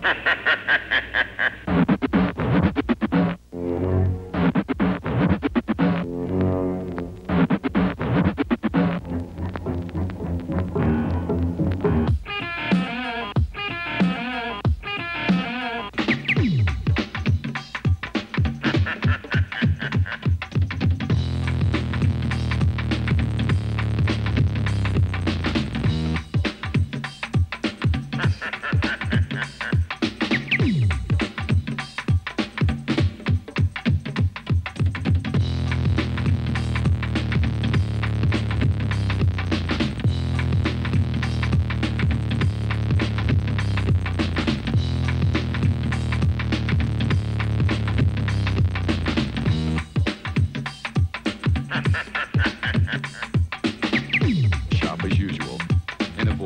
Shop as usual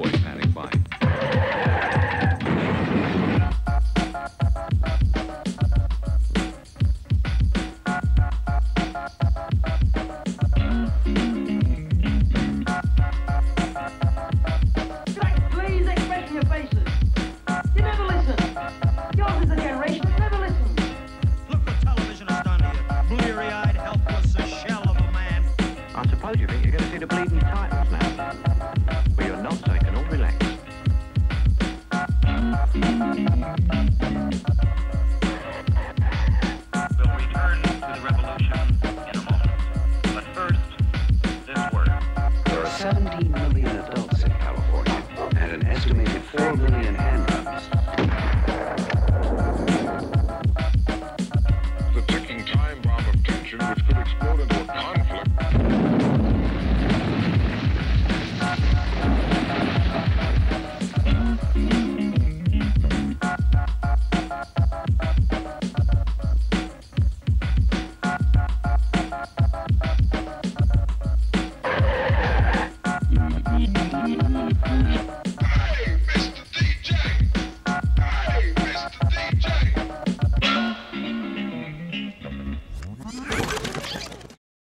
and avoid panic buying. Please express your an estimated 4 million handguns. The ticking time bomb of tension which could explode into a conflict.